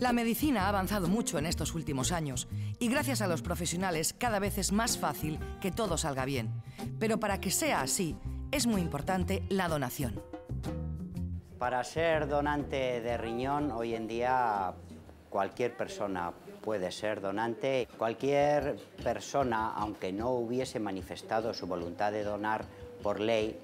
La medicina ha avanzado mucho en estos últimos años y gracias a los profesionales cada vez es más fácil que todo salga bien. Pero para que sea así, es muy importante la donación. Para ser donante de riñón, hoy en día cualquier persona puede ser donante. Cualquier persona, aunque no hubiese manifestado su voluntad de donar por ley,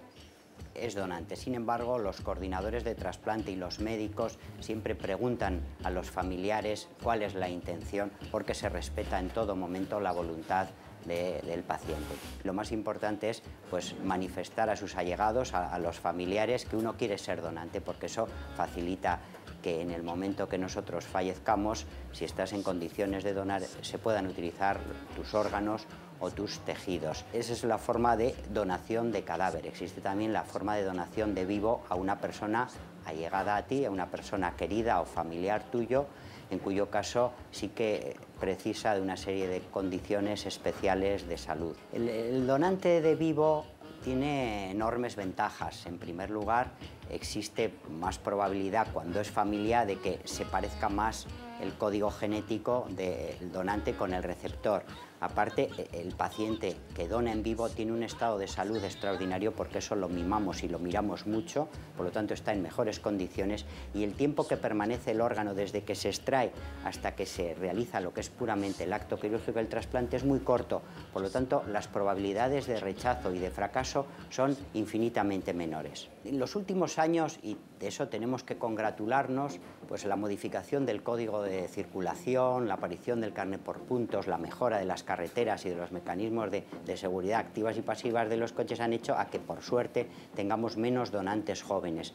es donante. Sin embargo, los coordinadores de trasplante y los médicos siempre preguntan a los familiares cuál es la intención porque se respeta en todo momento la voluntad del paciente. Lo más importante es pues, manifestar a sus allegados, a, a los familiares, que uno quiere ser donante porque eso facilita que en el momento que nosotros fallezcamos, si estás en condiciones de donar, se puedan utilizar tus órganos o tus tejidos. Esa es la forma de donación de cadáver. Existe también la forma de donación de vivo a una persona allegada a ti, a una persona querida o familiar tuyo, en cuyo caso sí que precisa de una serie de condiciones especiales de salud. El, donante de vivo tiene enormes ventajas. En primer lugar, existe más probabilidad cuando es familia de que se parezca más el código genético del donante con el receptor. Aparte, el paciente que dona en vivo tiene un estado de salud extraordinario porque eso lo mimamos y lo miramos mucho, por lo tanto está en mejores condiciones y el tiempo que permanece el órgano desde que se extrae hasta que se realiza lo que es puramente el acto quirúrgico del trasplante es muy corto, por lo tanto las probabilidades de rechazo y de fracaso son infinitamente menores. En los últimos años, y de eso tenemos que congratularnos, pues la modificación del código de circulación, la aparición del carne por puntos, la mejora de las carreteras y de los mecanismos de, de, seguridad activas y pasivas de los coches han hecho a que, por suerte, tengamos menos donantes jóvenes.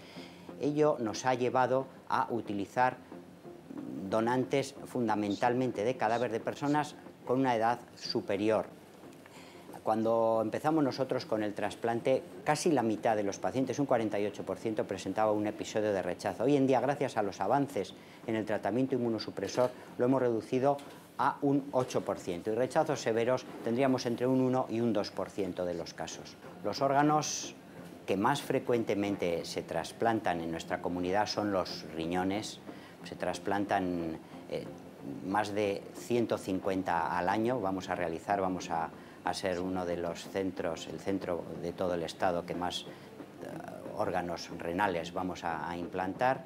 Ello nos ha llevado a utilizar donantes fundamentalmente de cadáver de personas con una edad superior cuando empezamos nosotros con el trasplante, casi la mitad de los pacientes, un 48%, presentaba un episodio de rechazo. Hoy en día, gracias a los avances en el tratamiento inmunosupresor, lo hemos reducido a un 8%. Y rechazos severos tendríamos entre un 1 y un 2% de los casos. Los órganos que más frecuentemente se trasplantan en nuestra comunidad son los riñones. Se trasplantan eh, más de 150 al año, vamos a realizar, vamos a a ser uno de los centros, el centro de todo el Estado que más uh, órganos renales vamos a, implantar,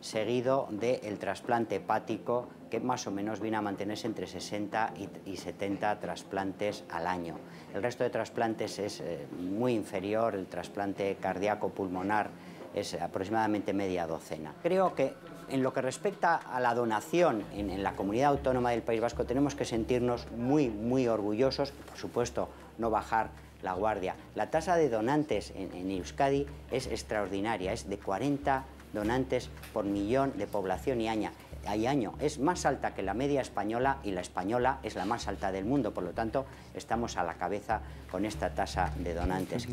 seguido del trasplante hepático, que más o menos viene a mantenerse entre 60 y, y 70 trasplantes al año. El resto de trasplantes es eh, muy inferior, el trasplante cardíaco pulmonar es aproximadamente media docena. Creo que en lo que respecta a la donación en, la comunidad autónoma del País Vasco tenemos que sentirnos muy, muy orgullosos, por supuesto, no bajar la guardia. La tasa de donantes en, en Euskadi es extraordinaria, es de 40 donantes por millón de población y año. Hay año. Es más alta que la media española y la española es la más alta del mundo. Por lo tanto, estamos a la cabeza con esta tasa de donantes.